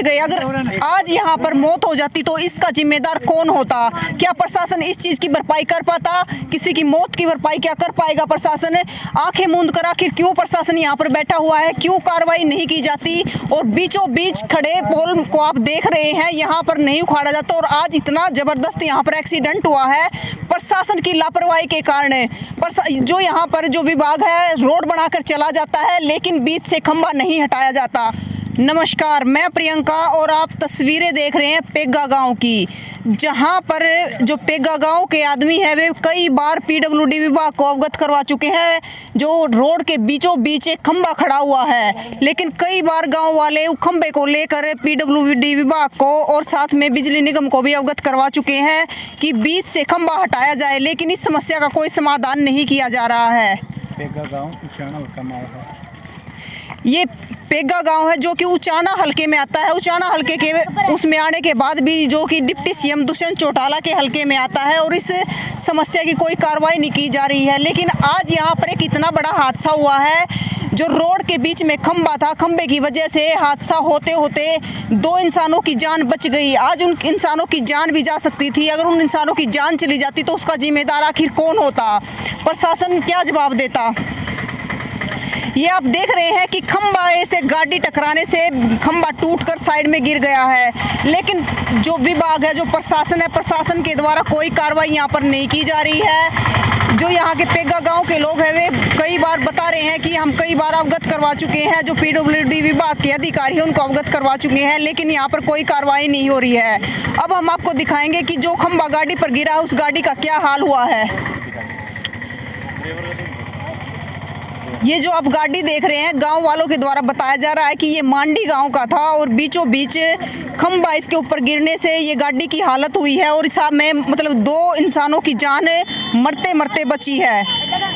बच गए। अगर आज यहाँ पर मौत हो जाती तो इसका जिम्मेदार कौन होता? क्या प्रशासन इस चीज़ की भरपाई कर पाता? किसी की मौत की भरपाई क्या कर पाएगा प्रशासन? आँखें मूंद कर आखिर क्यों प्रशासन यहाँ पर बैठा हुआ है? क्यों कार्रवाई नहीं की जाती? और बीचों बीच खड़े पोल को आप देख रहे हैं यहाँ पर नहीं उखाड़ा जाता और आज इतना ज़बरदस्त यहाँ पर एक्सीडेंट हुआ है प्रशासन की लापरवाही के कारण। जो यहाँ पर जो विभाग है रोड बनाकर चला जाता है लेकिन बीच से खंबा नहीं हटाया जाता। नमस्कार मैं प्रियंका और आप तस्वीरें देख रहे हैं पेगा गाँव की जहाँ पर जो पेगा गाँव के आदमी है वे कई बार पीडब्ल्यूडी विभाग को अवगत करवा चुके हैं जो रोड के बीचों बीच एक खंबा खड़ा हुआ है। लेकिन कई बार गाँव वाले उस खंबे को लेकर पीडब्ल्यूडी विभाग को और साथ में बिजली निगम को भी अवगत करवा चुके हैं कि बीच से खंबा हटाया जाए लेकिन इस समस्या का कोई समाधान नहीं किया जा रहा है। पेगा गाँव ये पेगा गाँव है जो कि उचाना हलके में आता है। उचाना हलके के उसमें आने के बाद भी जो कि डिप्टी सीएम दुष्यंत चौटाला के हलके में आता है और इस समस्या की कोई कार्रवाई नहीं की जा रही है। लेकिन आज यहाँ पर एक इतना बड़ा हादसा हुआ है जो रोड के बीच में खंबा था। खंबे की वजह से हादसा होते होते दो इंसानों की जान बच गई। आज उन इंसानों की जान भी जा सकती थी। अगर उन इंसानों की जान चली जाती तो उसका जिम्मेदार आखिर कौन होता? प्रशासन क्या जवाब देता? ये आप देख रहे हैं कि खंबा ऐसे गाड़ी टकराने से खंबा टूटकर साइड में गिर गया है। लेकिन जो विभाग है, जो प्रशासन है, प्रशासन के द्वारा कोई कार्रवाई यहाँ पर नहीं की जा रही है। जो यहाँ के पेगा गाँव के लोग हैं, वे कई बार बता रहे हैं कि हम कई बार अवगत करवा चुके हैं। जो पीडब्ल्यूडी विभाग के अधिकारी हैं, उनको अवगत करवा चुके हैं, लेकिन यहाँ पर कोई कार्रवाई नहीं हो रही है। अब हम आपको दिखाएँगे कि जो खंबा गाड़ी पर गिरा उस गाड़ी का क्या हाल हुआ है। ये जो आप गाड़ी देख रहे हैं, गाँव वालों के द्वारा बताया जा रहा है कि ये मांडी गाँव का था और बीचों बीच खम्बा इसके ऊपर गिरने से ये गाड़ी की हालत हुई है और इस में मतलब दो इंसानों की जान मरते मरते बची है।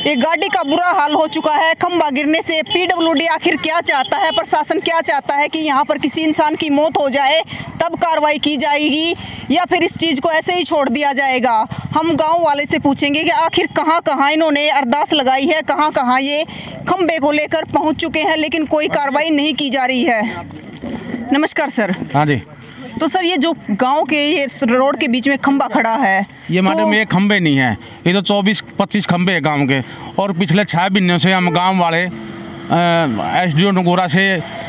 ये गाड़ी का बुरा हाल हो चुका है। खम्बा गिरने से पीडब्ल्यूडी आखिर क्या चाहता है? प्रशासन क्या चाहता है कि यहाँ पर किसी इंसान की मौत हो जाए, तब कार्रवाई की जाएगी या फिर इस चीज़ को ऐसे ही छोड़ दिया जाएगा? हम गाँव वाले से पूछेंगे कि आखिर कहाँ कहाँ इन्होंने अरदास लगाई है? कहाँ कहाँ ये खम्बे को लेकर पहुँच चुके हैं लेकिन कोई कार्रवाई नहीं की जा रही है। नमस्कार सर। हाँ जी। तो सर ये जो गाँव के ये रोड के बीच में खम्बा खड़ा है ये मैडम तो... ये खंबे नहीं है। ये तो चौबीस पच्चीस खम्बे है गाँव के और पिछले छः महीनों से हम गाँव वाले एस डी ओ नगोरा से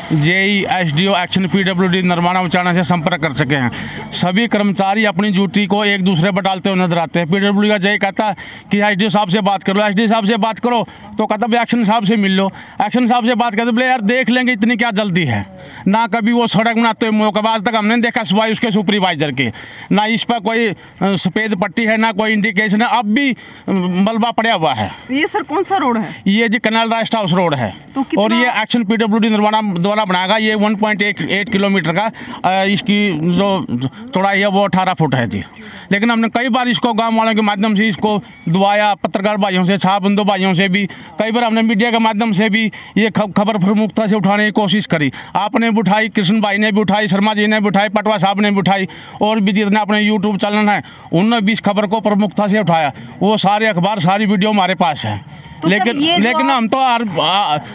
JE S D O XEN P W D Narwana Uchana से संपर्क कर सके हैं। सभी कर्मचारी अपनी ड्यूटी को एक दूसरे पर डालते हुए नज़र आते हैं। पी डब्ल्यू का जेई कहता है कि एस डी साहब से बात करो एस डी साहब से बात करो तो कहता भाई एक्शन साहब से मिल लो। एक्शन साहब से बात करते बोले, यार देख लेंगे इतनी क्या जल्दी है। ना कभी वो सड़क बनाते हुए मौका आज तक हमने देखा सुबह उसके सुपरवाइजर के। ना इस पर कोई सफ़ेद पट्टी है ना कोई इंडिकेशन है। अब भी मलबा पड़ा हुआ है। ये सर कौन सा रोड है? ये जी कनाल राइस्ट हाउस रोड है। तो और ये एक्शन पीडब्ल्यूडी निर्माण द्वारा बनाएगा ये 1.8 किलोमीटर का इसकी जो चौड़ाई है वो अठारह फुट है जी। लेकिन हमने कई बार इसको गाँव वालों के माध्यम से इसको दुआया पत्रकार भाइयों से छाबंदो भाइयों से भी कई बार हमने मीडिया के माध्यम से भी ये खबर प्रमुखता से उठाने की कोशिश करी। आपने भी उठाई कृष्ण भाई ने भी उठाई शर्मा जी ने भी उठाई पटवा साहब ने भी उठाई और भी जितने अपने यूट्यूब चैनल हैं उनने भी इस खबर को प्रमुखता से उठाया। वो सारे अखबार सारी वीडियो हमारे पास है। तो लेकिन लेकिन हम तो आर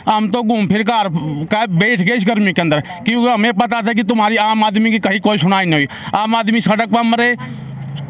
हम तो घूम फिर कर बैठ गए इस गर्मी के अंदर। क्योंकि हमें पता था कि तुम्हारी आम आदमी की कहीं कोई सुनाई नहीं हुई। आम आदमी सड़क पर मरे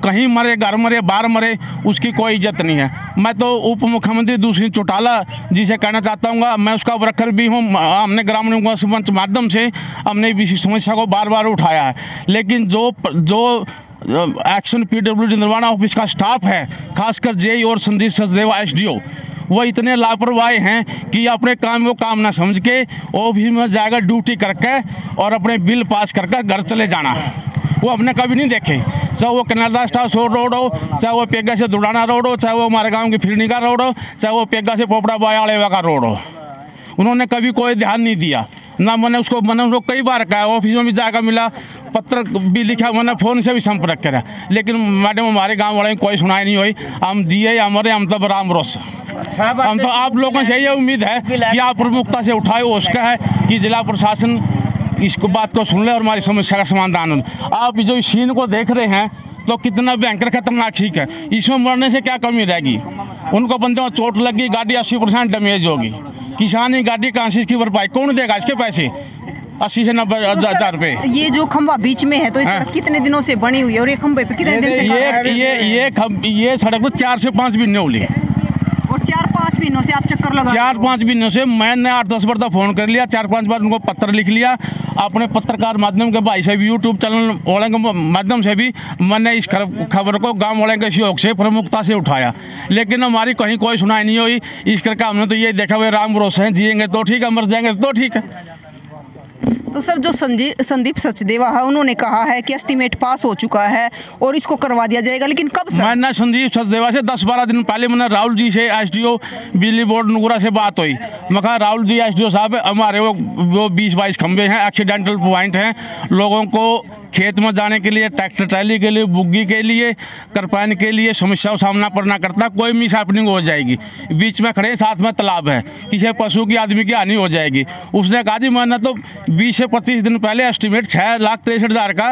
कहीं मरे, घर मरे, बाहर मरे, उसकी कोई इज़्ज़त नहीं है। मैं तो उप मुख्यमंत्री दूसरी चौटाला जी से कहना चाहता हूँ, मैं उसका वर्कर भी हूँ। हमने ग्रामीण विकास मंच माध्यम से हमने इस समस्या को बार बार उठाया है। लेकिन जो जो एक्शन पी डब्ल्यू डी निर्माण ऑफ़िस का स्टाफ है, खासकर जेई और Sandeep Sachdeva S D O वो इतने लापरवाही हैं कि अपने काम को काम ना समझ के ऑफ़िस में जाकर ड्यूटी करके और अपने बिल पास करके घर चले जाना। वो हमने कभी नहीं देखे। चाहे वो कनाडा स्टार सोर रोड हो चाहे वो पेगा से दुड़ाना रोड हो चाहे वो हमारे गाँव की फिरनी का रोड हो चाहे वो पेगा से पोपड़ा बयाड़ेवा का रोड। हो उन्होंने कभी कोई ध्यान नहीं दिया। ना मैंने उसको मैंने उसको कई बार कहा ऑफ़िस में भी जाकर मिला पत्र भी लिखा मैंने फ़ोन से भी संपर्क करा। लेकिन मैडम हमारे गाँव वाले कोई सुनाई नहीं हुई। हम दिए हमारे हम तो राम रोस। हम तो आप लोगों से ये उम्मीद है कि आप प्रमुखता से उठाए उसका है कि जिला प्रशासन इसको बात को सुन ले और हमारी समस्या का समाधान हो। आप जो इस सीन को देख रहे हैं तो कितना भयंकर खतरनाक ठीक है। इसमें मरने से क्या कमी रहेगी? उनको बंदे में चोट लगी गाड़ी अस्सी परसेंट डैमेज होगी। किसान ही गाड़ी का से इसकी भरपाई कौन देगा इसके पैसे? अस्सी से नब्बे तो हज़ार रुपये ये जो खंबा बीच में है तो हाँ। सड़क कितने दिनों से बनी हुई है और ये खंबे पे कितने दिन से ये ये ये ये सड़क तो चार से पाँच महीने हो लिए। और चार पाँच महीनों से आप चक्कर लगा चार पाँच महीनों से मैंने आठ दस बार तो फ़ोन कर लिया चार पाँच बार उनको पत्र लिख लिया अपने पत्रकार माध्यम के भाई से भी यूट्यूब चैनल वाले के माध्यम से भी मैंने इस खबर को गाँव वाले के सहयोग से प्रमुखता से उठाया। लेकिन हमारी कहीं कोई सुनाई नहीं हुई इस करके हमने तो ये देखा हुआ राम भरोसे हैं जियेंगे तो ठीक है मर जाएँगे तो ठीक है। तो सर, जो संदीप सचदेवा है, उन्होंने कहा है कि एस्टीमेट पास हो चुका है और इसको करवा दिया जाएगा। लेकिन कब सर? मैंने संदीप सचदेवा से दस बारह दिन पहले मैंने राहुल जी से एसडीओ बिजली बोर्ड नुगरा से बात हुई। मैं कहा, राहुल जी एस साहब, हमारे वो वो बीस बाईस खंबे हैं एक्सीडेंटल पॉइंट हैं। लोगों को खेत में जाने के लिए, ट्रैक्टर, ट्रैली के लिए, बुग्गी के लिए, करपान के लिए समस्या का सामना करना करता, कोई मिस हैपनिंग हो जाएगी। बीच में खड़े, साथ में तालाब है। किसी पशु की, आदमी की हानि हो जाएगी। उसने कहा, जी, मैंने तो बीस से पच्चीस दिन पहले एस्टिमेट छः लाख तिरसठ हज़ार का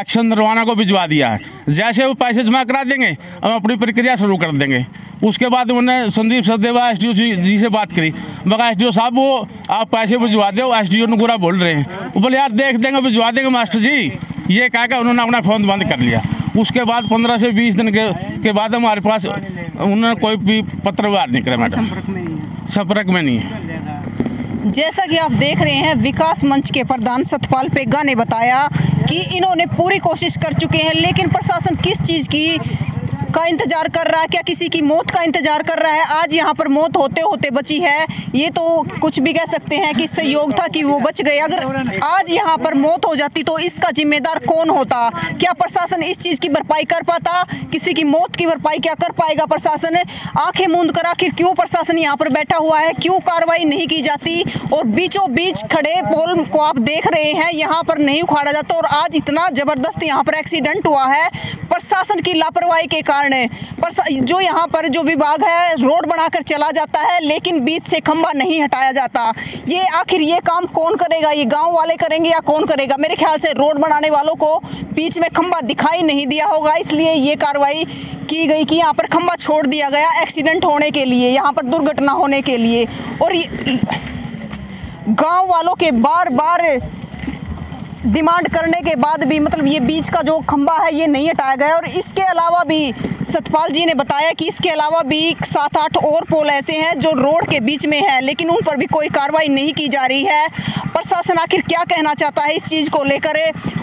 एक्शन नरवाना को भिजवा दिया है। जैसे वो पैसे जमा करा देंगे, हम अपनी प्रक्रिया शुरू कर देंगे। उसके बाद उन्होंने संदीप सचदेवा एस जी, जी से बात करी। मगर एस साहब वो आप पैसे भिजवा दो एस डी नुगुरा बोल रहे हैं। वो बोले यार देख देंगे भिजवा देंगे मास्टर जी। ये कह के उन्होंने अपना फ़ोन बंद कर लिया। उसके बाद पंद्रह से बीस दिन के के बाद हमारे पास उन्होंने कोई भी पत्र व्यवहार नहीं करा मैडम। संपर्क में नहीं है। संपर्क में नहीं है। जैसा कि आप देख रहे हैं विकास मंच के प्रधान सतपाल पेगा ने बताया कि इन्होंने पूरी कोशिश कर चुके हैं लेकिन प्रशासन किस चीज़ की का इंतज़ार कर रहा है? क्या किसी की मौत का इंतज़ार कर रहा है? आज यहाँ पर मौत होते होते बची है। ये तो कुछ भी कह सकते हैं कि सहयोग था कि वो बच गए। अगर आज यहाँ पर मौत हो जाती तो इसका जिम्मेदार कौन होता? क्या प्रशासन इस चीज़ की भरपाई कर पाता? किसी की मौत की भरपाई क्या कर पाएगा प्रशासन? आँखें मूंद कर आखिर क्यों प्रशासन यहाँ पर बैठा हुआ है? क्यों कार्रवाई नहीं की जाती? और बीचों बीच खड़े पोल को आप देख रहे हैं, यहाँ पर नहीं उखाड़ा जाता। और आज इतना ज़बरदस्त यहाँ पर एक्सीडेंट हुआ है। प्रशासन की लापरवाही के कारण प्रशा- जो यहाँ पर जो विभाग है, रोड बनाकर चला जाता है, लेकिन बीच से खंबा नहीं हटाया जाता। ये आखिर ये काम कौन करेगा? ये गाँव वाले करेंगे या कौन करेगा? मेरे ख्याल से रोड बनाने वालों को बीच में खंबा दिखाई नहीं दिया होगा, इसलिए ये कार्रवाई की गई कि यहाँ पर खंबा छोड़ दिया गया एक्सीडेंट होने के लिए, यहाँ पर दुर्घटना होने के लिए। और गाँव वालों के बार बार डिमांड करने के बाद भी मतलब ये बीच का जो खंबा है, ये नहीं हटाया गया। और इसके अलावा भी, सतपाल जी ने बताया कि इसके अलावा भी सात आठ और पोल ऐसे हैं जो रोड के बीच में है, लेकिन उन पर भी कोई कार्रवाई नहीं की जा रही है। प्रशासन आखिर क्या कहना चाहता है इस चीज़ को लेकर?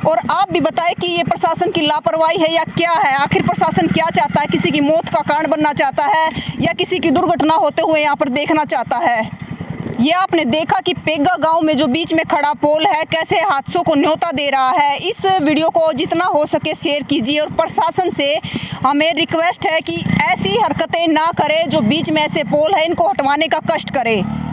और आप भी बताएँ कि ये प्रशासन की लापरवाही है या क्या है? आखिर प्रशासन क्या चाहता है? किसी की मौत का कारण बनना चाहता है या किसी की दुर्घटना होते हुए यहाँ पर देखना चाहता है? ये आपने देखा कि पेगा गाँव में जो बीच में खड़ा पोल है, कैसे हादसों को न्योता दे रहा है। इस वीडियो को जितना हो सके शेयर कीजिए और प्रशासन से हमें रिक्वेस्ट है कि ऐसी हरकतें ना करें जो बीच में ऐसे पोल है, इनको हटवाने का कष्ट करें।